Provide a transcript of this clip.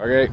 Okay.